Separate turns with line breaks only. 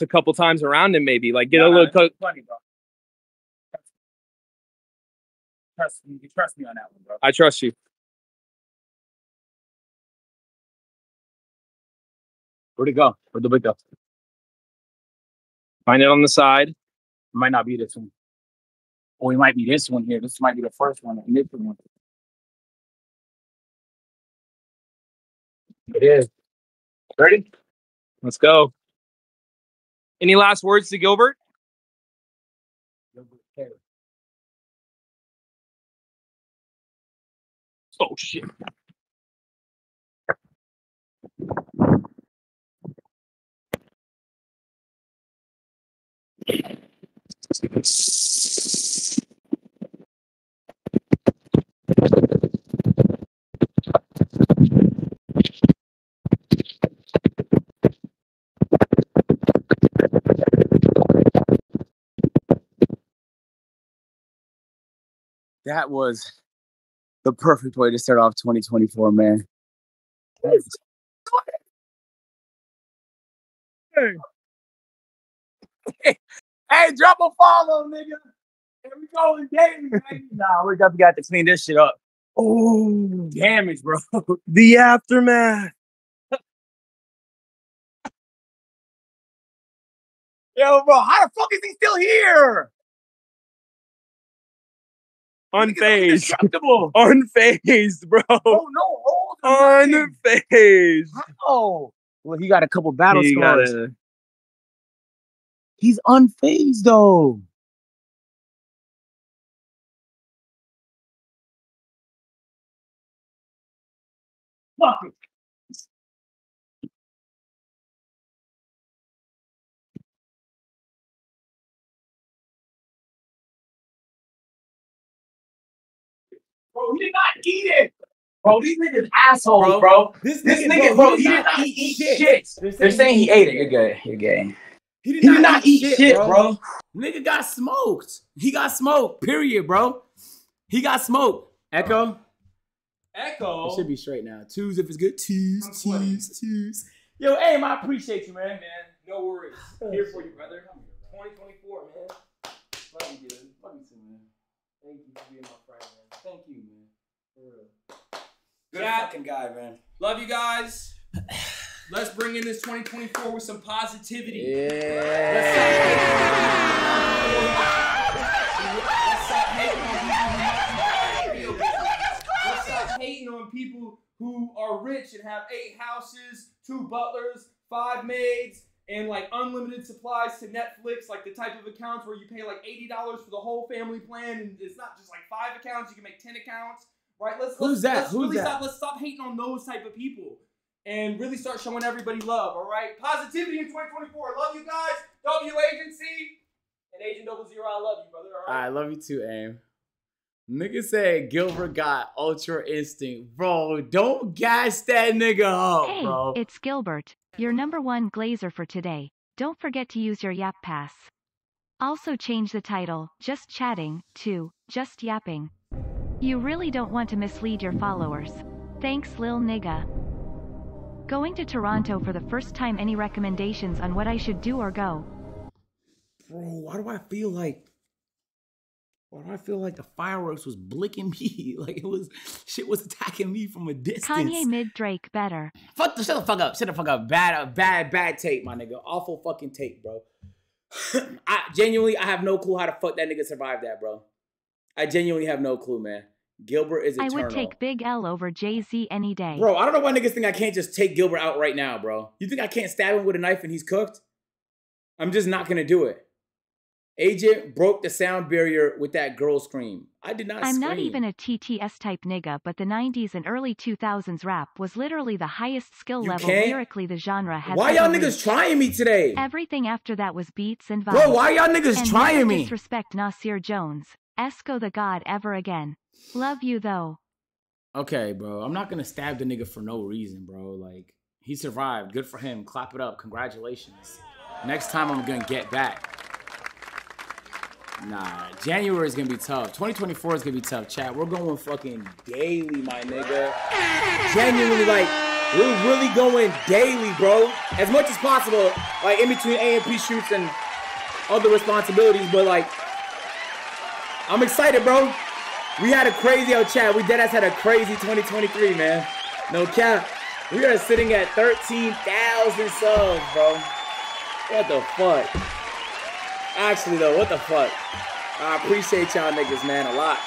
a couple times around him, maybe like get
Nah,
a little.
it's
Co-
funny, bro. Trust me, you trust me on that one, bro.
I trust you.
Where'd it go? Where'd the bit go?
Find it on the side.
Might not be this one. Or it might be this one here. This might be the first one. And this one. It is. Ready?
Let's go. Any last words to Gilbert? Oh shit.
That was the perfect way to start off 2024, man. Hey, hey, drop a follow, nigga. Here we go again, baby. Nah, we got, we got to clean this shit up. Oh, damage, bro.
The aftermath.
Yo, bro, how the fuck is he still here?
Unfazed. Unfazed, bro.
Oh no, hold on.
Unfazed.
Oh, well, he got a couple battle
He
scars.
gotta-
He's unfazed though. Fuck it. Bro, he did not eat it. Bro, these niggas assholes, bro.
This,
This nigga, bro, he did not eat shit. They're saying he ate it. You're good. You're gay.
He did,
He did not eat shit, bro.
Nigga got smoked. He got smoked. Period, bro. He got smoked. Echo.
Echo.
It should be straight now. Twos if it's good.
I'm
Twos,
sweating.
twos, twos. Yo, aim, I appreciate you, man.
man. No worries. Oh, Here for you, brother. 2024, man.
Love you, dude. Love you too, man. Thank you for being my friend, man. Thank you, man. For real. Good
Chat.
fucking guy, man.
Love you guys. Let's bring in this 2024 with some positivity. Let's stop hating on people Let's stop hating on people who are rich and have eight houses, two butlers, five maids, and like unlimited supplies to Netflix, like the type of accounts where you pay like $80 for the whole family plan and it's not just like five accounts, you can make 10 accounts. Right? Let's
Who's
let's,
that?
Let's
Who's
really
that?
Stop, let's stop hating on those type of people and really start showing everybody love, all right? Positivity in 2024. Love you guys. W Agency. And Agent Double Zero, I love you, brother. All right.
I love you too, aim. Nigga said Gilbert got ultra instinct. Bro, don't gas that nigga up,
Hey,
bro.
it's Gilbert, your number one glazer for today. Don't forget to use your Yap Pass. Also change the title, Just Chatting, to Just Yapping. You really don't want to mislead your followers. Thanks, Lil Nigga. Going to Toronto for the first time, any recommendations on what I should do or go?
Bro, why do I feel like why do I feel like the fireworks was blicking me? Like it was shit was attacking me from a distance.
Kanye mid Drake better.
Fuck the shut the fuck up. Shut the fuck up. Bad uh, bad bad tape, my nigga. Awful fucking tape, bro. I genuinely I have no clue how the fuck that nigga survived that, bro. I genuinely have no clue, man. Gilbert is
I
eternal.
would take Big L over Jay Z any day.
Bro, I don't know why niggas think I can't just take Gilbert out right now, bro. You think I can't stab him with a knife and he's cooked? I'm just not gonna do it. Agent broke the sound barrier with that girl scream. I did not
I'm
scream.
not even a TTS type nigga, but the 90s and early 2000s rap was literally the highest skill
You
level
can't?
lyrically the genre has
Why y'all niggas
reached.
trying me today?
Everything after that was beats and vibes.
Bro, why y'all niggas
and
trying me?
Disrespect Nasir Jones. Esco the God ever again. Love you though.
Okay, bro. I'm not gonna stab the nigga for no reason, bro. Like, he survived. Good for him. Clap it up. Congratulations. Next time I'm gonna get back. Nah, January is gonna be tough. 2024 is gonna be tough, chat. We're going fucking daily, my nigga. Genuinely, like, We're really going daily, bro. As much as possible, like in between AMP shoots and other responsibilities, but like, I'm excited, bro. We had a crazy old chat. We deadass had a crazy 2023, man. No cap. We are sitting at 13,000 subs, bro. What the fuck? Actually, though, what the fuck? I appreciate y'all niggas, man, a lot.